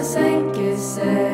Himlarna sänker sig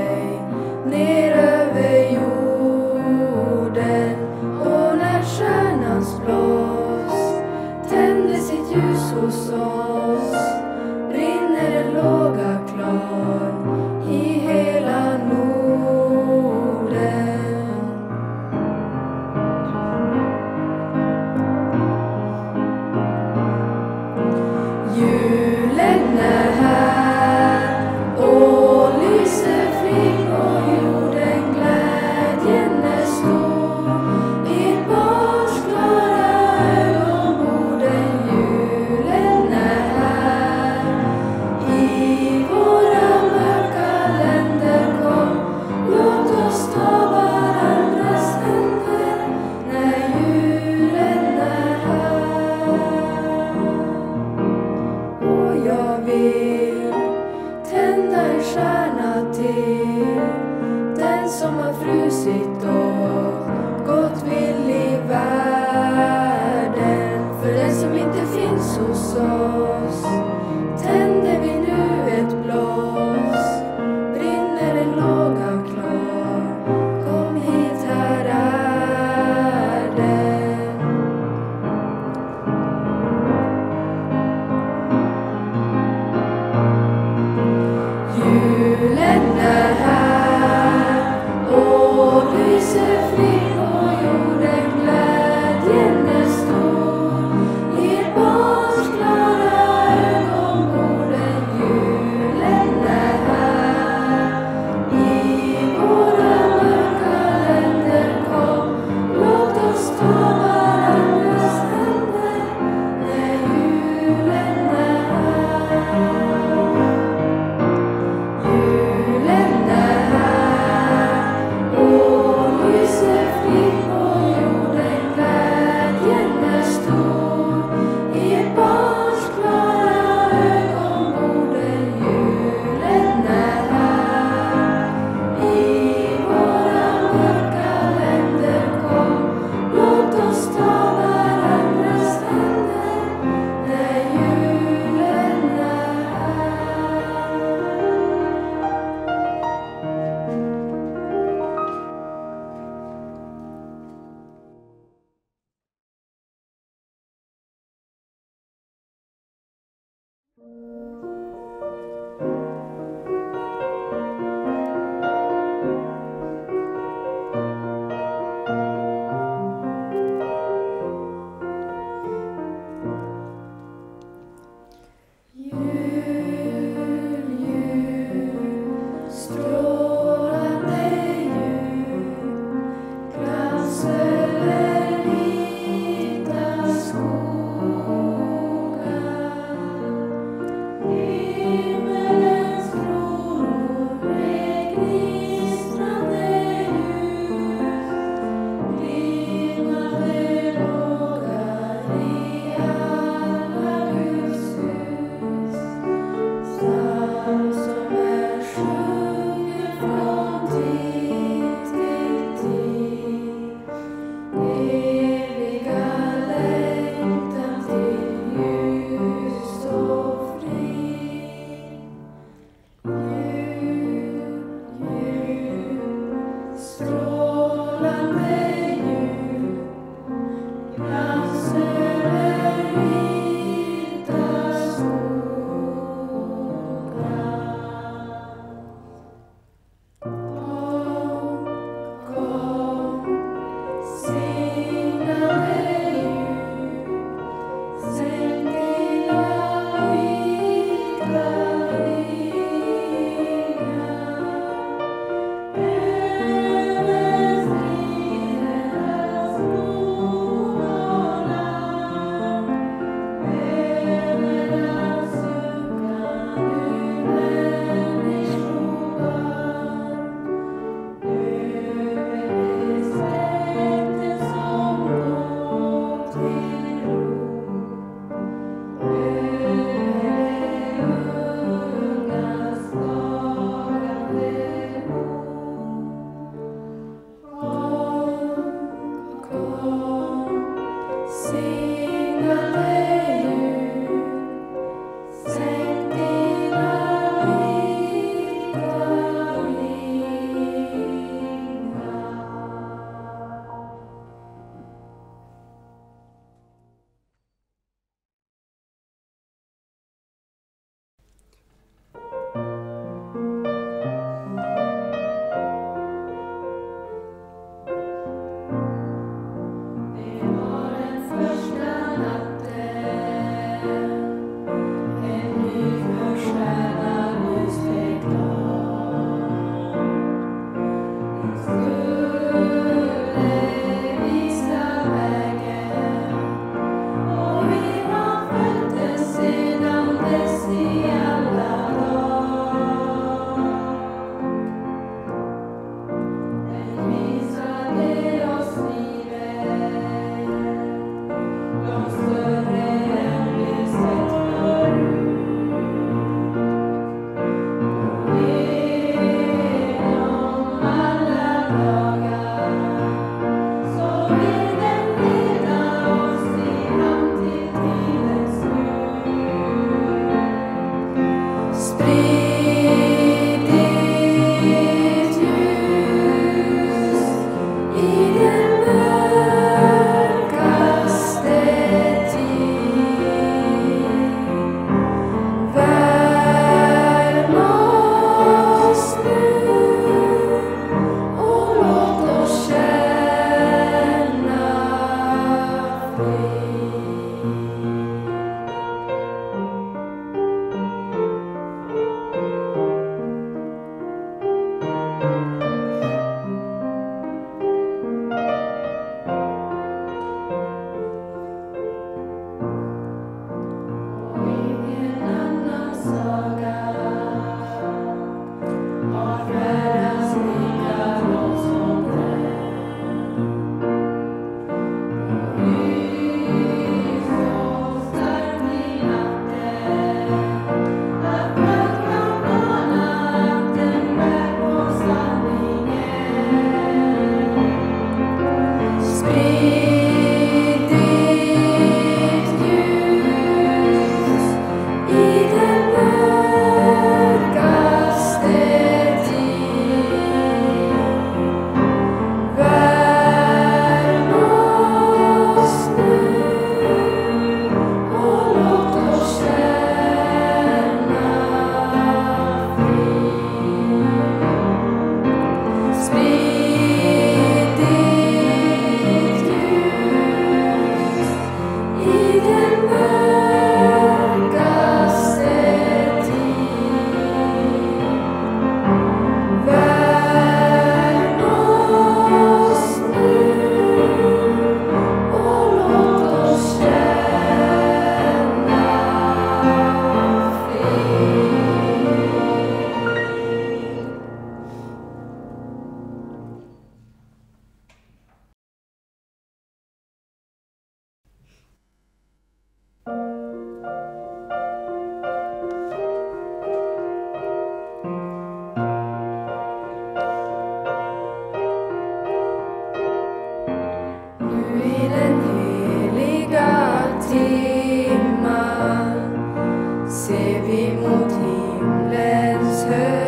Timlens hög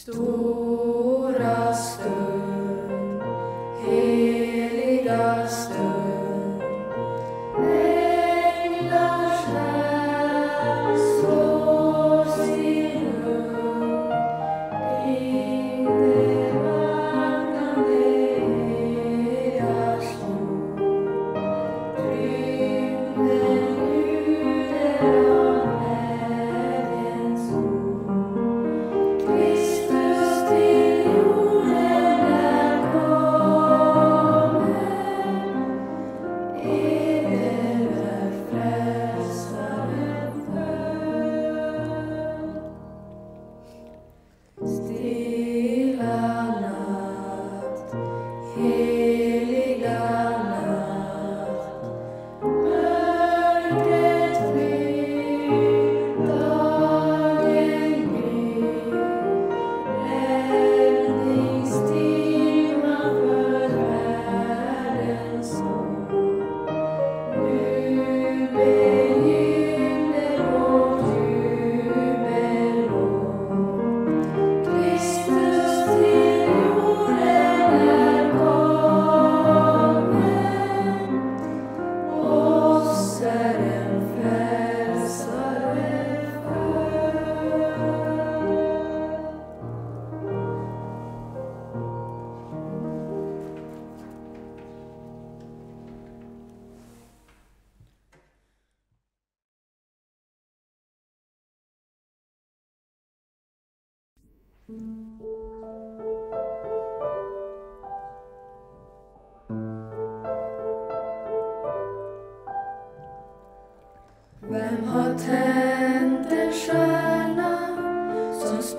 Story.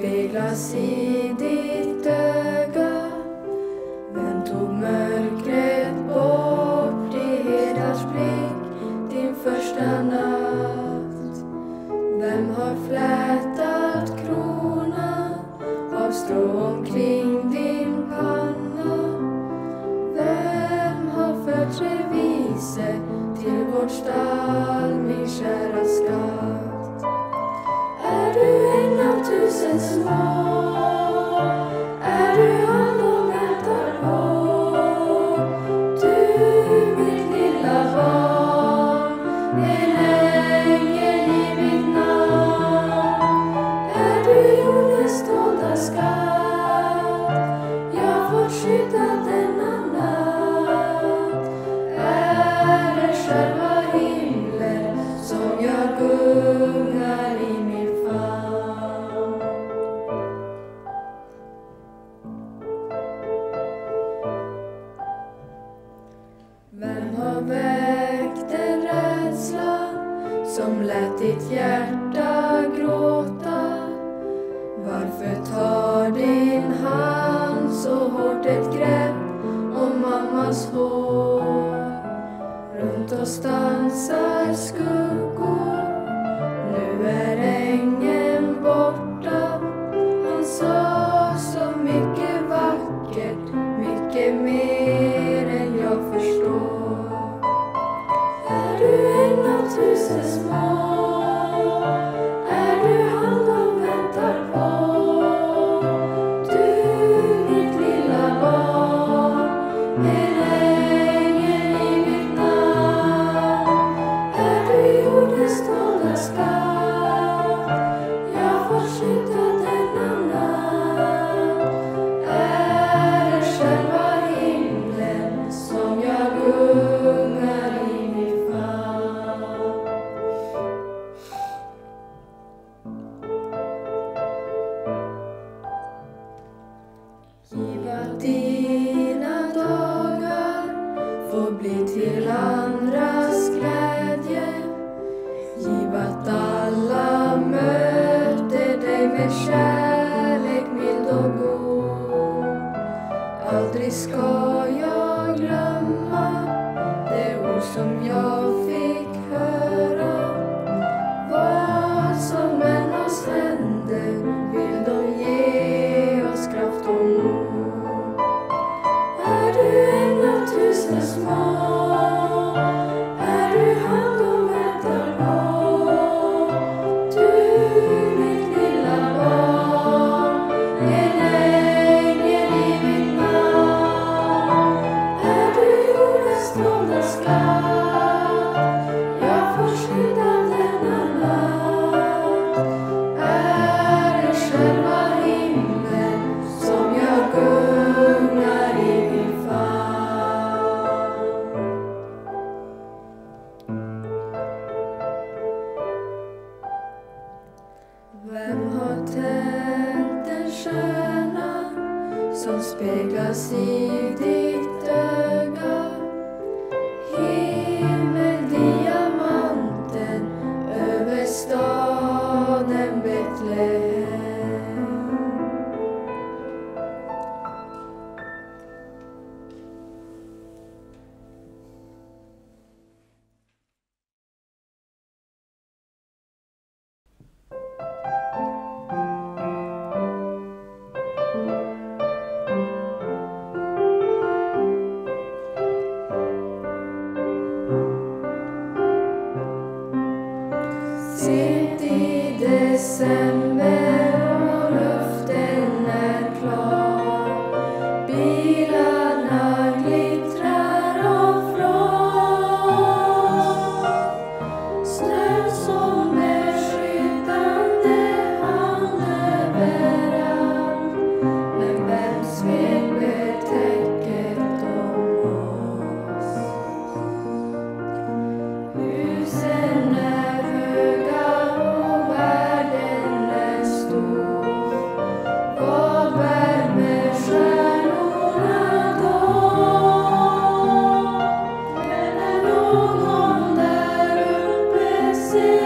Speglas i ditt Blessed.